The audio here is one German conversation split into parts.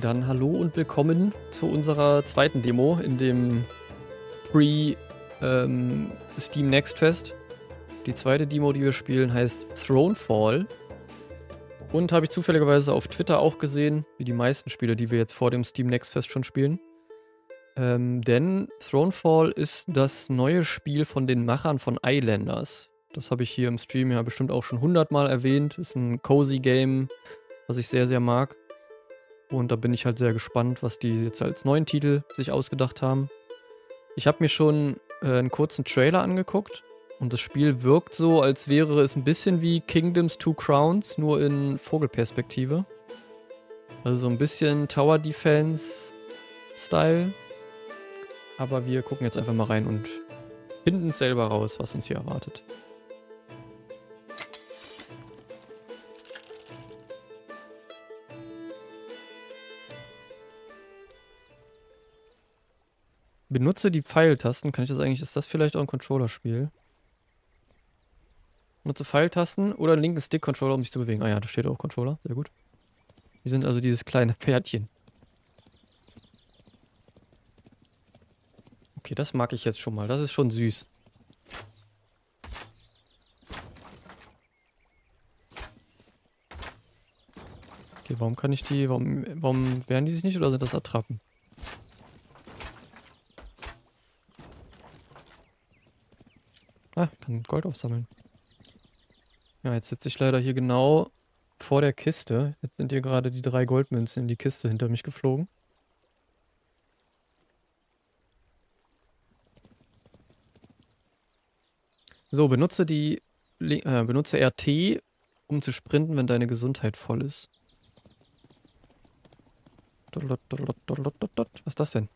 Dann hallo und willkommen zu unserer zweiten Demo in dem Pre ähm, Steam Next Fest. Die zweite Demo, die wir spielen, heißt Thronefall. Und habe ich zufälligerweise auf Twitter auch gesehen, wie die meisten Spiele, die wir jetzt vor dem Steam Next Fest schon spielen. Ähm, denn Thronefall ist das neue Spiel von den Machern von Islanders. Das habe ich hier im Stream ja bestimmt auch schon hundertmal erwähnt. Ist ein cozy Game, was ich sehr, sehr mag. Und da bin ich halt sehr gespannt, was die jetzt als neuen Titel sich ausgedacht haben. Ich habe mir schon äh, einen kurzen Trailer angeguckt und das Spiel wirkt so, als wäre es ein bisschen wie Kingdoms Two Crowns, nur in Vogelperspektive. Also so ein bisschen Tower Defense Style. Aber wir gucken jetzt einfach mal rein und finden selber raus, was uns hier erwartet. Benutze die Pfeiltasten. Kann ich das eigentlich... Ist das vielleicht auch ein Controller-Spiel? Benutze Pfeiltasten oder einen linken Stick-Controller, um sich zu bewegen. Ah ja, da steht auch Controller. Sehr gut. Wir sind also dieses kleine Pferdchen. Okay, das mag ich jetzt schon mal. Das ist schon süß. Okay, warum kann ich die... Warum, warum wehren die sich nicht oder sind das Attrappen? Ah, kann Gold aufsammeln. Ja, jetzt sitze ich leider hier genau vor der Kiste. Jetzt sind hier gerade die drei Goldmünzen in die Kiste hinter mich geflogen. So, benutze die äh, benutze RT, um zu sprinten, wenn deine Gesundheit voll ist. Was ist das denn?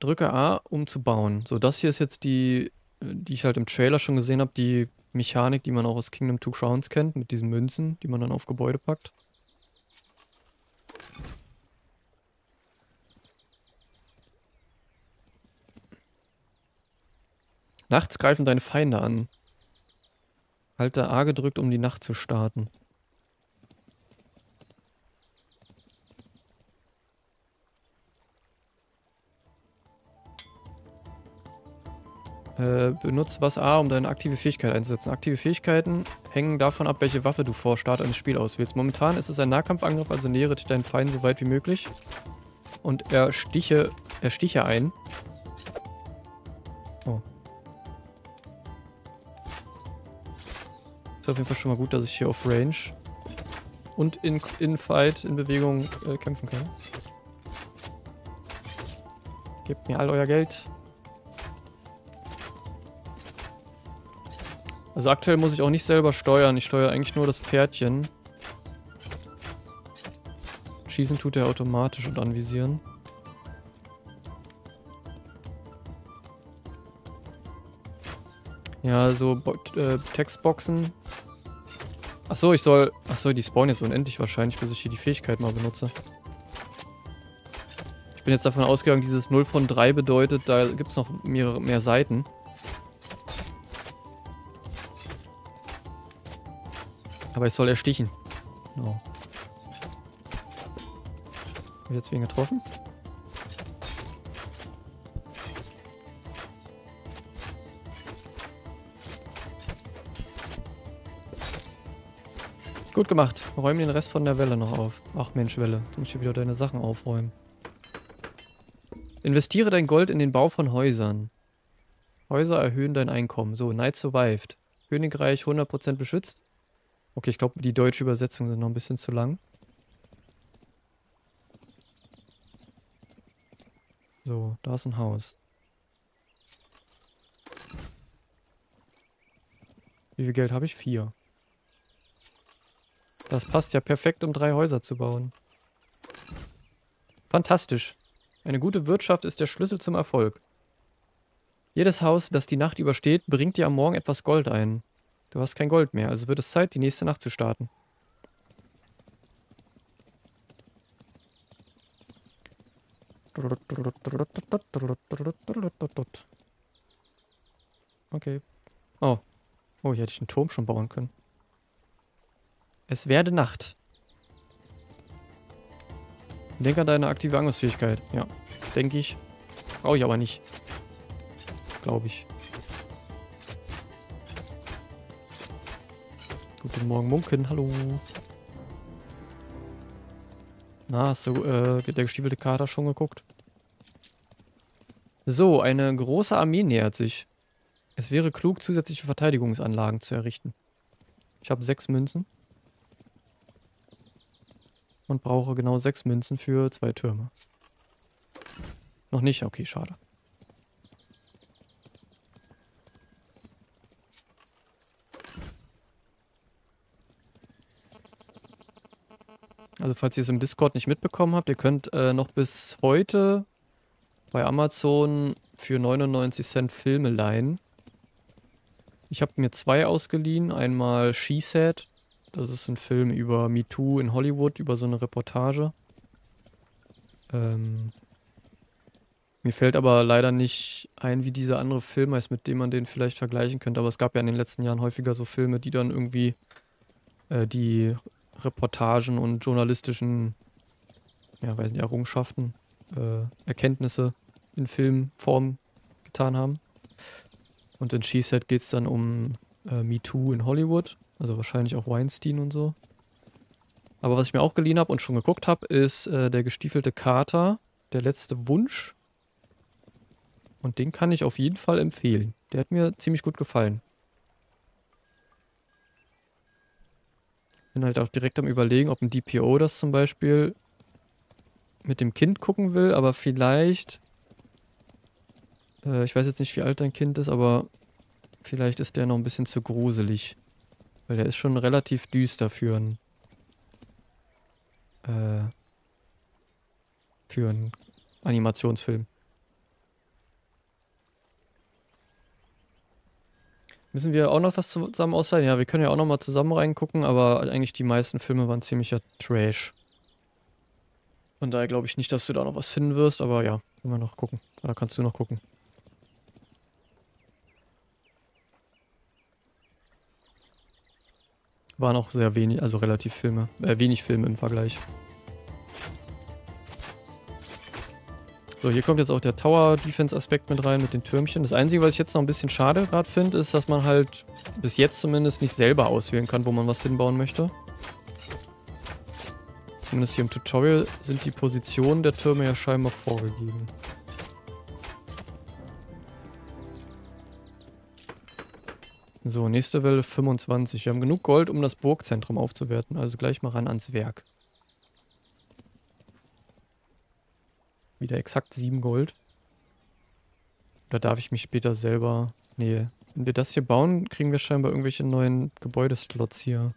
Drücke A, um zu bauen. So, das hier ist jetzt die die ich halt im Trailer schon gesehen habe, die Mechanik, die man auch aus Kingdom Two Crowns kennt, mit diesen Münzen, die man dann auf Gebäude packt. Nachts greifen deine Feinde an. Halte A gedrückt, um die Nacht zu starten. Äh, benutze was A, um deine aktive Fähigkeit einzusetzen. Aktive Fähigkeiten hängen davon ab, welche Waffe du vor Start eines Spiels auswählst. Momentan ist es ein Nahkampfangriff, also nähere dich deinen Feind so weit wie möglich. Und er stiche, er stiche ein. Oh. Ist auf jeden Fall schon mal gut, dass ich hier auf Range und in, in Fight, in Bewegung äh, kämpfen kann. Gebt mir all euer Geld. Also aktuell muss ich auch nicht selber steuern. Ich steuere eigentlich nur das Pferdchen. Schießen tut er automatisch und anvisieren. Ja, so äh, Textboxen. Achso, ich soll... Achso, die spawnen jetzt unendlich wahrscheinlich, bis ich hier die Fähigkeit mal benutze. Ich bin jetzt davon ausgegangen, dieses 0 von 3 bedeutet, da gibt es noch mehrere, mehr Seiten. Aber ich soll erstichen. No. Hab ich jetzt wen getroffen? Gut gemacht. Räum den Rest von der Welle noch auf. Ach Mensch, Welle. Du musst hier wieder deine Sachen aufräumen. Investiere dein Gold in den Bau von Häusern. Häuser erhöhen dein Einkommen. So, Night Survived. Königreich 100% beschützt. Okay, ich glaube, die deutsche Übersetzung sind noch ein bisschen zu lang. So, da ist ein Haus. Wie viel Geld habe ich? Vier. Das passt ja perfekt, um drei Häuser zu bauen. Fantastisch. Eine gute Wirtschaft ist der Schlüssel zum Erfolg. Jedes Haus, das die Nacht übersteht, bringt dir am Morgen etwas Gold ein. Du hast kein Gold mehr, also wird es Zeit, die nächste Nacht zu starten. Okay. Oh. Oh, hier hätte ich einen Turm schon bauen können. Es werde Nacht. Denk an deine aktive Angriffsfähigkeit. Ja, denke ich. Brauche ich aber nicht. Glaube ich. Guten Morgen, Munken. Hallo. Na, hast du äh, der gestiefelte Kater schon geguckt? So, eine große Armee nähert sich. Es wäre klug, zusätzliche Verteidigungsanlagen zu errichten. Ich habe sechs Münzen. Und brauche genau sechs Münzen für zwei Türme. Noch nicht? Okay, schade. Also falls ihr es im Discord nicht mitbekommen habt, ihr könnt äh, noch bis heute bei Amazon für 99 Cent Filme leihen. Ich habe mir zwei ausgeliehen. Einmal She Said. Das ist ein Film über MeToo in Hollywood, über so eine Reportage. Ähm, mir fällt aber leider nicht ein, wie dieser andere Film heißt, mit dem man den vielleicht vergleichen könnte. Aber es gab ja in den letzten Jahren häufiger so Filme, die dann irgendwie äh, die Reportagen und journalistischen ja, weiß nicht, Errungenschaften, äh, Erkenntnisse in Filmform getan haben. Und in She Said geht es dann um äh, Me Too in Hollywood. Also wahrscheinlich auch Weinstein und so. Aber was ich mir auch geliehen habe und schon geguckt habe, ist äh, der gestiefelte Kater, der letzte Wunsch. Und den kann ich auf jeden Fall empfehlen. Der hat mir ziemlich gut gefallen. Bin halt auch direkt am überlegen, ob ein DPO das zum Beispiel mit dem Kind gucken will, aber vielleicht äh, ich weiß jetzt nicht, wie alt dein Kind ist, aber vielleicht ist der noch ein bisschen zu gruselig. Weil der ist schon relativ düster für einen. Äh, für einen Animationsfilm. Müssen wir auch noch was zusammen ausleihen? Ja, wir können ja auch noch mal zusammen reingucken, aber eigentlich die meisten Filme waren ziemlicher Trash. Von daher glaube ich nicht, dass du da noch was finden wirst, aber ja, können wir noch gucken. Oder kannst du noch gucken. Waren auch sehr wenig, also relativ Filme, äh, wenig Filme im Vergleich. So, hier kommt jetzt auch der Tower-Defense-Aspekt mit rein, mit den Türmchen. Das Einzige, was ich jetzt noch ein bisschen schade gerade finde, ist, dass man halt bis jetzt zumindest nicht selber auswählen kann, wo man was hinbauen möchte. Zumindest hier im Tutorial sind die Positionen der Türme ja scheinbar vorgegeben. So, nächste Welle 25. Wir haben genug Gold, um das Burgzentrum aufzuwerten. Also gleich mal ran ans Werk. Wieder exakt 7 Gold. Oder darf ich mich später selber... Nee, wenn wir das hier bauen, kriegen wir scheinbar irgendwelche neuen Gebäudeslots hier.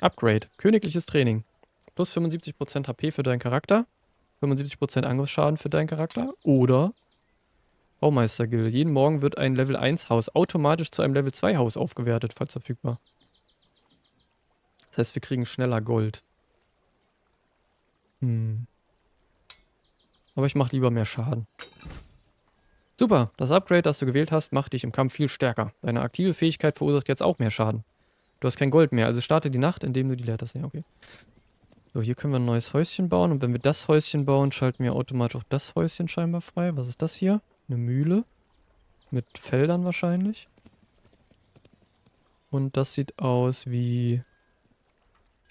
Upgrade. Königliches Training. Plus 75% HP für deinen Charakter. 75% Angriffsschaden für deinen Charakter. Oder Baumeistergilde. Jeden Morgen wird ein Level 1 Haus automatisch zu einem Level 2 Haus aufgewertet, falls verfügbar. Das heißt, wir kriegen schneller Gold. Hm. Aber ich mache lieber mehr Schaden. Super, das Upgrade, das du gewählt hast, macht dich im Kampf viel stärker. Deine aktive Fähigkeit verursacht jetzt auch mehr Schaden. Du hast kein Gold mehr, also starte die Nacht, indem du die leerst. Ja, okay. So, hier können wir ein neues Häuschen bauen. Und wenn wir das Häuschen bauen, schalten wir automatisch auch das Häuschen scheinbar frei. Was ist das hier? Eine Mühle. Mit Feldern wahrscheinlich. Und das sieht aus wie...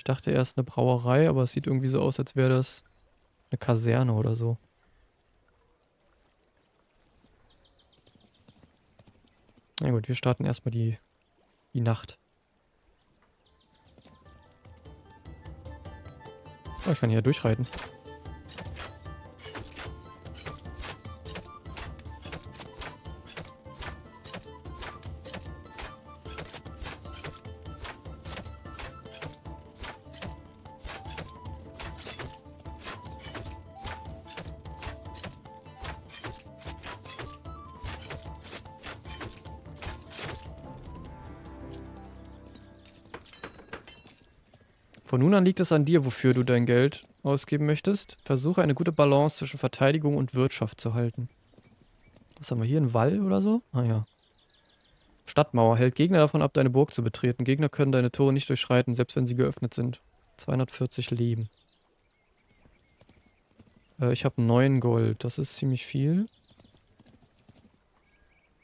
Ich dachte erst eine Brauerei, aber es sieht irgendwie so aus, als wäre das eine Kaserne oder so. Na gut, wir starten erstmal die, die Nacht. Oh, ich kann hier durchreiten. Von nun an liegt es an dir, wofür du dein Geld ausgeben möchtest. Versuche eine gute Balance zwischen Verteidigung und Wirtschaft zu halten. Was haben wir hier? Ein Wall oder so? Ah ja. Stadtmauer hält Gegner davon ab, deine Burg zu betreten. Gegner können deine Tore nicht durchschreiten, selbst wenn sie geöffnet sind. 240 Leben. Äh, ich habe 9 Gold. Das ist ziemlich viel.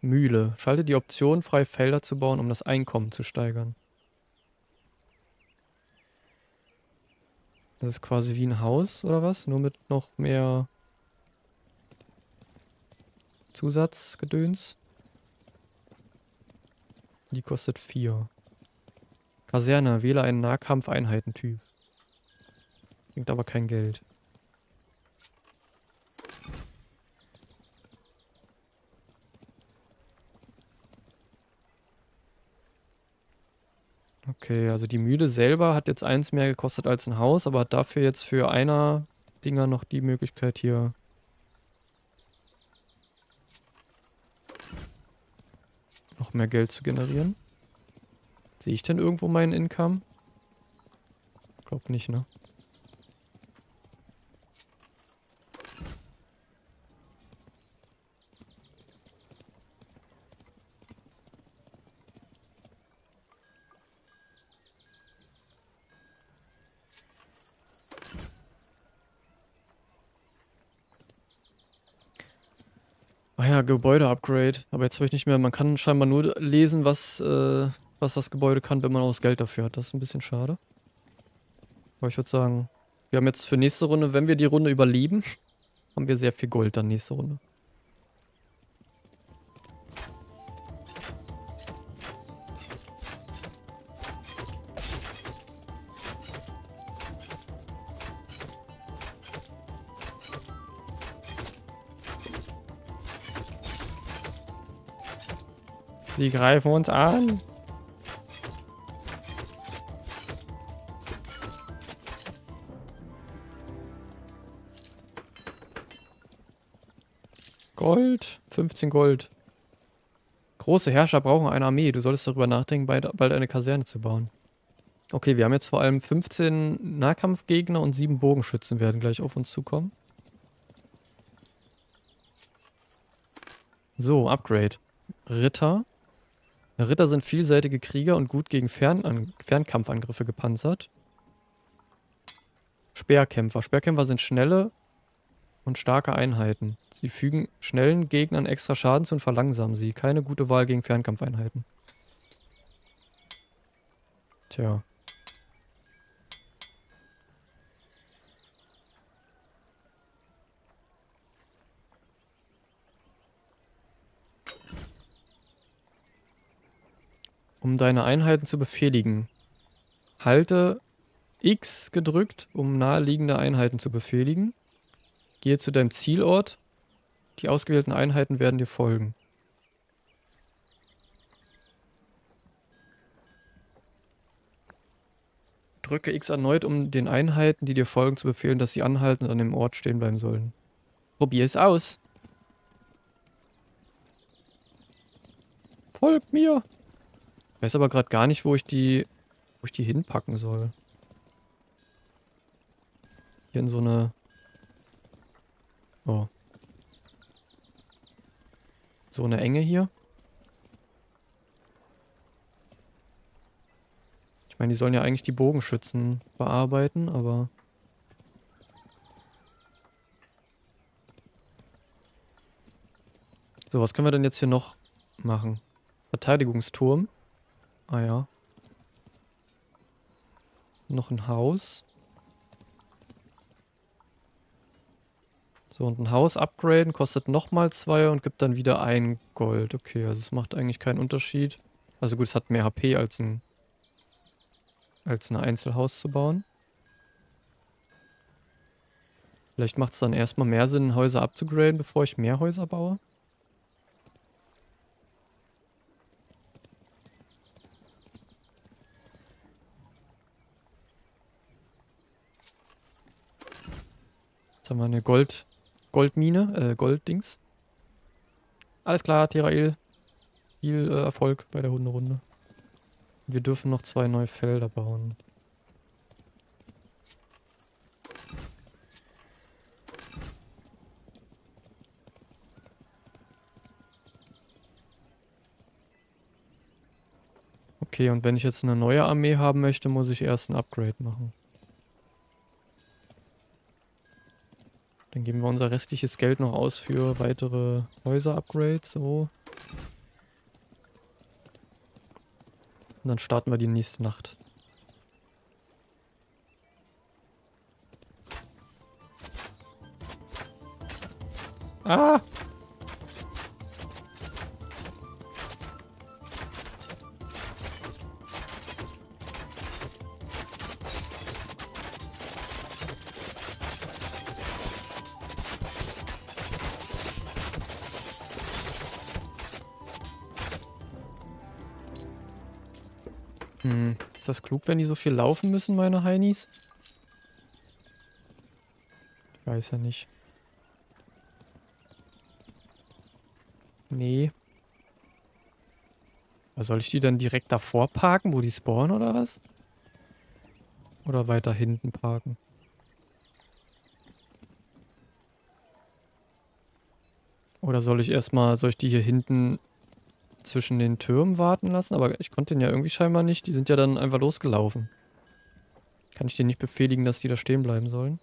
Mühle. Schalte die Option frei, Felder zu bauen, um das Einkommen zu steigern. Das ist quasi wie ein Haus oder was? Nur mit noch mehr Zusatzgedöns. Die kostet 4. Kaserne, wähle einen Nahkampfeinheitentyp. Bringt aber kein Geld. Okay, also die Mühle selber hat jetzt eins mehr gekostet als ein Haus, aber hat dafür jetzt für einer Dinger noch die Möglichkeit hier noch mehr Geld zu generieren. Sehe ich denn irgendwo meinen Income? Glaub nicht, ne? Gebäude-Upgrade. Aber jetzt habe ich nicht mehr. Man kann scheinbar nur lesen, was, äh, was das Gebäude kann, wenn man auch das Geld dafür hat. Das ist ein bisschen schade. Aber ich würde sagen, wir haben jetzt für nächste Runde, wenn wir die Runde überleben, haben wir sehr viel Gold dann nächste Runde. Sie greifen uns an. Gold. 15 Gold. Große Herrscher brauchen eine Armee. Du solltest darüber nachdenken, bald eine Kaserne zu bauen. Okay, wir haben jetzt vor allem 15 Nahkampfgegner und 7 Bogenschützen werden gleich auf uns zukommen. So, Upgrade. Ritter. Ritter sind vielseitige Krieger und gut gegen Fern Fernkampfangriffe gepanzert. Speerkämpfer. Speerkämpfer sind schnelle und starke Einheiten. Sie fügen schnellen Gegnern extra Schaden zu und verlangsamen sie. Keine gute Wahl gegen Fernkampfeinheiten. Tja. Um deine Einheiten zu befehligen. Halte X gedrückt, um naheliegende Einheiten zu befehligen. Gehe zu deinem Zielort. Die ausgewählten Einheiten werden dir folgen. Drücke X erneut, um den Einheiten, die dir folgen, zu befehlen, dass sie anhalten und an dem Ort stehen bleiben sollen. Probier es aus. Folgt mir. Weiß aber gerade gar nicht, wo ich die, wo ich die hinpacken soll. Hier in so eine... Oh. So eine Enge hier. Ich meine, die sollen ja eigentlich die Bogenschützen bearbeiten, aber... So, was können wir denn jetzt hier noch machen? Verteidigungsturm. Ah ja. Noch ein Haus. So, und ein Haus upgraden kostet nochmal zwei und gibt dann wieder ein Gold. Okay, also es macht eigentlich keinen Unterschied. Also gut, es hat mehr HP als ein, als ein Einzelhaus zu bauen. Vielleicht macht es dann erstmal mehr Sinn, Häuser abzugraden, bevor ich mehr Häuser baue. Haben wir eine Gold, Goldmine, äh, Golddings. Alles klar, Terail. Viel äh, Erfolg bei der Hunderunde. Wir dürfen noch zwei neue Felder bauen. Okay, und wenn ich jetzt eine neue Armee haben möchte, muss ich erst ein Upgrade machen. Dann geben wir unser restliches Geld noch aus für weitere Häuser-Upgrades. So. Und dann starten wir die nächste Nacht. Ah! Hm, ist das klug, wenn die so viel laufen müssen, meine Heinis? Ich weiß ja nicht. Nee. Aber soll ich die dann direkt davor parken, wo die spawnen oder was? Oder weiter hinten parken? Oder soll ich erstmal, soll ich die hier hinten zwischen den Türmen warten lassen? Aber ich konnte den ja irgendwie scheinbar nicht. Die sind ja dann einfach losgelaufen. Kann ich denen nicht befehligen, dass die da stehen bleiben sollen?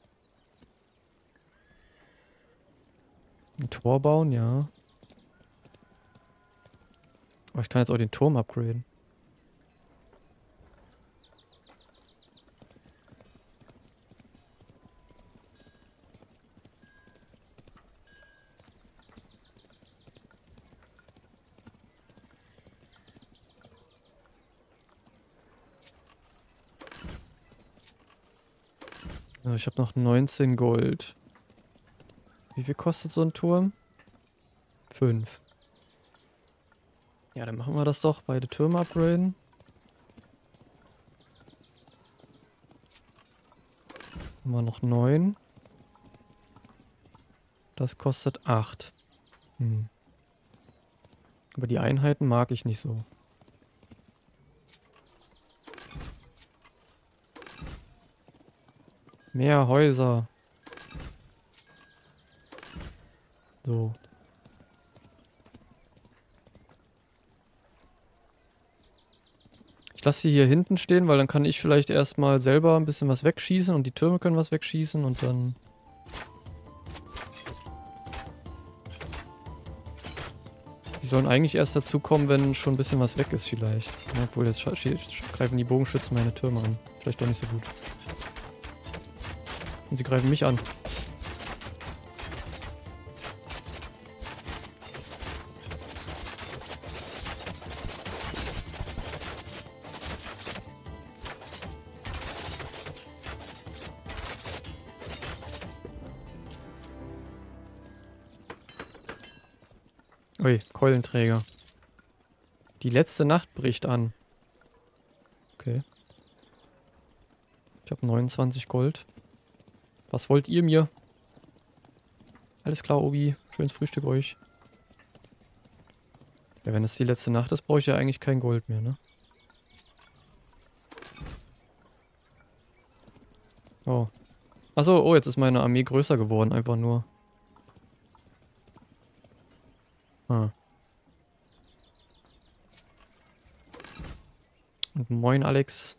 Ein Tor bauen, ja. Aber ich kann jetzt auch den Turm upgraden. So, ich habe noch 19 Gold. Wie viel kostet so ein Turm? 5. Ja, dann machen wir das doch. Beide Türme upgraden. Haben wir noch 9. Das kostet 8. Hm. Aber die Einheiten mag ich nicht so. Mehr Häuser. So. Ich lasse sie hier hinten stehen, weil dann kann ich vielleicht erstmal selber ein bisschen was wegschießen und die Türme können was wegschießen und dann... Die sollen eigentlich erst dazu kommen, wenn schon ein bisschen was weg ist vielleicht. Obwohl, jetzt greifen die Bogenschützen meine Türme an. Vielleicht doch nicht so gut. Und sie greifen mich an. Ui, Keulenträger. Die letzte Nacht bricht an. Okay. Ich habe 29 Gold. Was wollt ihr mir? Alles klar, Obi. Schönes Frühstück euch. Ja, wenn es die letzte Nacht ist, brauche ich ja eigentlich kein Gold mehr, ne? Oh. Achso, oh, jetzt ist meine Armee größer geworden, einfach nur. Ah. Und moin, Alex.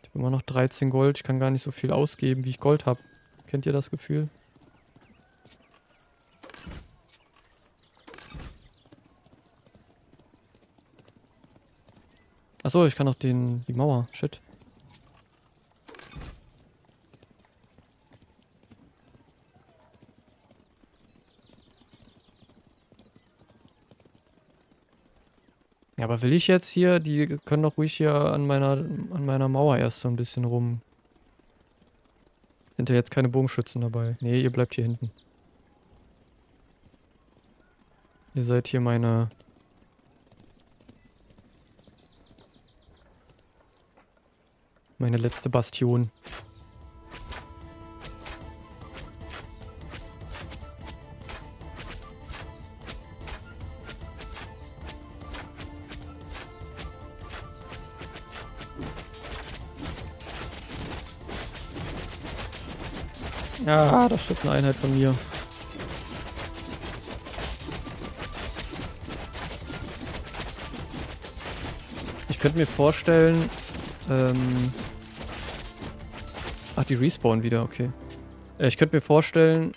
Ich habe immer noch 13 Gold. Ich kann gar nicht so viel ausgeben, wie ich Gold habe. Kennt ihr das Gefühl? Achso, ich kann auch den, die Mauer. Shit. Ja, aber will ich jetzt hier, die können doch ruhig hier an meiner, an meiner Mauer erst so ein bisschen rum. Sind ja jetzt keine Bogenschützen dabei. Nee, ihr bleibt hier hinten. Ihr seid hier meine... Meine letzte Bastion. Ja, das stimmt eine Einheit von mir. Ich könnte mir vorstellen, ähm, Ach, die respawnen wieder, okay. Äh, ich könnte mir vorstellen...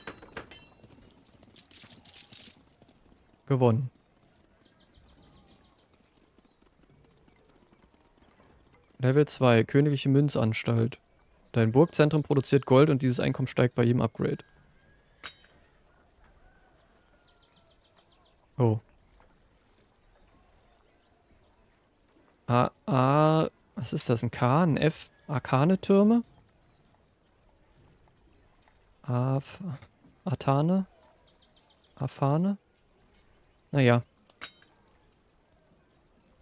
Gewonnen. Level 2, Königliche Münzanstalt. Dein Burgzentrum produziert Gold und dieses Einkommen steigt bei jedem Upgrade. Oh. A, A, was ist das? Ein K, ein F? Arkane-Türme? Af, Atane? Afane? Naja.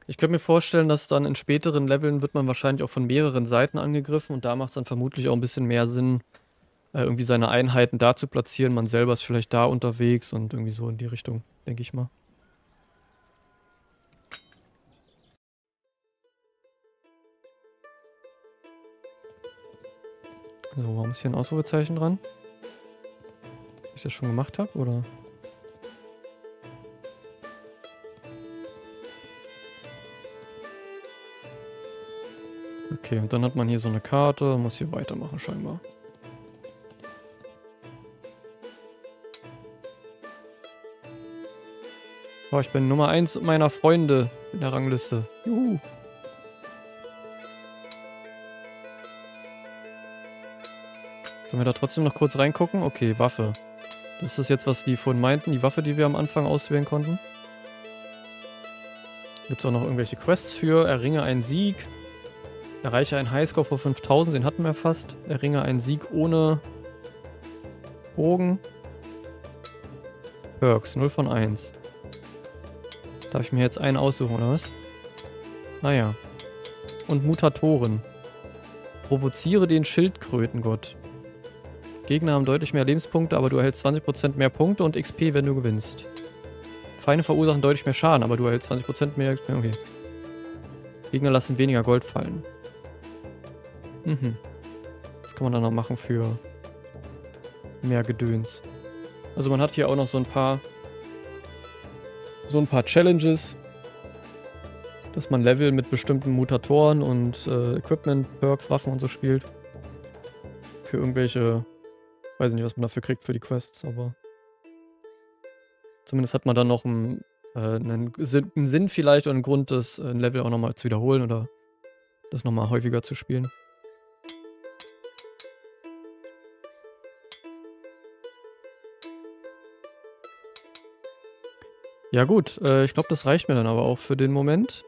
Ich könnte mir vorstellen, dass dann in späteren Leveln wird man wahrscheinlich auch von mehreren Seiten angegriffen und da macht es dann vermutlich auch ein bisschen mehr Sinn, äh, irgendwie seine Einheiten da zu platzieren. Man selber ist vielleicht da unterwegs und irgendwie so in die Richtung, denke ich mal. So, warum ist hier ein Ausrufezeichen dran? Ob ich das schon gemacht habe, oder? Okay, und dann hat man hier so eine Karte, muss hier weitermachen scheinbar. Oh, ich bin Nummer 1 meiner Freunde in der Rangliste. Juhu. Sollen wir da trotzdem noch kurz reingucken? Okay, Waffe. Das ist jetzt, was die vorhin meinten, die Waffe, die wir am Anfang auswählen konnten. Gibt es auch noch irgendwelche Quests für? Erringe einen Sieg. Erreiche einen Highscore vor 5000, den hatten wir fast. Erringe einen Sieg ohne Bogen. Perks, 0 von 1. Darf ich mir jetzt einen aussuchen, oder was? Naja. Und Mutatoren. Provoziere den Schildkrötengott. Gegner haben deutlich mehr Lebenspunkte, aber du erhältst 20% mehr Punkte und XP, wenn du gewinnst. Feinde verursachen deutlich mehr Schaden, aber du erhältst 20% mehr XP. Okay. Gegner lassen weniger Gold fallen. Mhm. Das kann man dann noch machen für mehr Gedöns. Also man hat hier auch noch so ein paar so ein paar Challenges, dass man Level mit bestimmten Mutatoren und äh, Equipment, Perks, Waffen und so spielt. Für irgendwelche, weiß nicht, was man dafür kriegt für die Quests, aber zumindest hat man dann noch einen, äh, einen, Sinn, einen Sinn vielleicht und einen Grund, das äh, Level auch nochmal zu wiederholen oder das nochmal häufiger zu spielen. Ja gut, äh, ich glaube, das reicht mir dann aber auch für den Moment.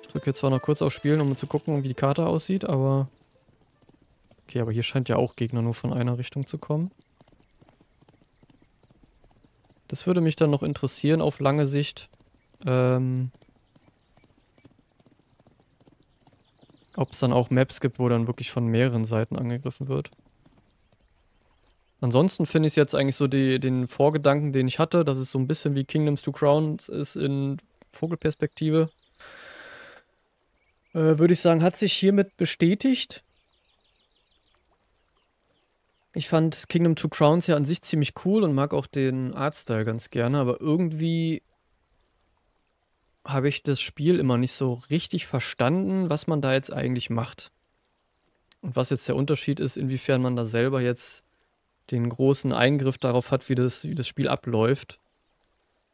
Ich drücke jetzt zwar noch kurz auf Spielen, um zu gucken, wie die Karte aussieht, aber... Okay, aber hier scheint ja auch Gegner nur von einer Richtung zu kommen. Das würde mich dann noch interessieren auf lange Sicht. Ähm... Ob es dann auch Maps gibt, wo dann wirklich von mehreren Seiten angegriffen wird. Ansonsten finde ich es jetzt eigentlich so die, den Vorgedanken, den ich hatte, dass es so ein bisschen wie Kingdoms to Crowns ist in Vogelperspektive. Äh, Würde ich sagen, hat sich hiermit bestätigt. Ich fand Kingdom Two Crowns ja an sich ziemlich cool und mag auch den Artstyle ganz gerne, aber irgendwie habe ich das Spiel immer nicht so richtig verstanden, was man da jetzt eigentlich macht. Und was jetzt der Unterschied ist, inwiefern man da selber jetzt den großen Eingriff darauf hat, wie das, wie das Spiel abläuft.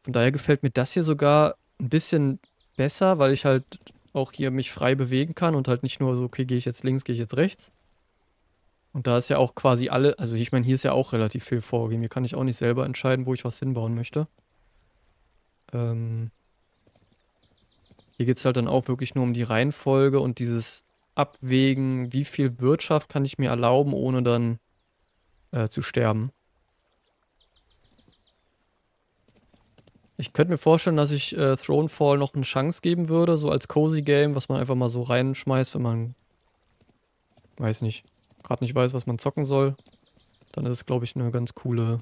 Von daher gefällt mir das hier sogar ein bisschen besser, weil ich halt auch hier mich frei bewegen kann und halt nicht nur so, okay, gehe ich jetzt links, gehe ich jetzt rechts. Und da ist ja auch quasi alle, also ich meine, hier ist ja auch relativ viel vorgegeben. Hier kann ich auch nicht selber entscheiden, wo ich was hinbauen möchte. Ähm hier geht es halt dann auch wirklich nur um die Reihenfolge und dieses Abwägen, wie viel Wirtschaft kann ich mir erlauben, ohne dann äh, zu sterben. Ich könnte mir vorstellen, dass ich äh, Thronefall noch eine Chance geben würde, so als Cozy Game, was man einfach mal so reinschmeißt, wenn man, weiß nicht, gerade nicht weiß, was man zocken soll. Dann ist es, glaube ich, eine ganz coole,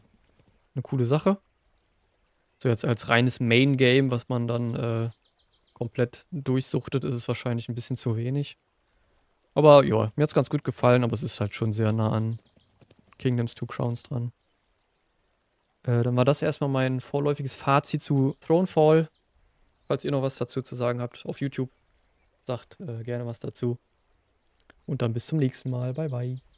eine coole Sache. So jetzt als reines Main Game, was man dann äh, komplett durchsuchtet, ist es wahrscheinlich ein bisschen zu wenig. Aber ja, mir hat es ganz gut gefallen, aber es ist halt schon sehr nah an Kingdoms Two Crowns dran. Äh, dann war das erstmal mein vorläufiges Fazit zu Thronefall. Falls ihr noch was dazu zu sagen habt auf YouTube, sagt äh, gerne was dazu. Und dann bis zum nächsten Mal. Bye, bye.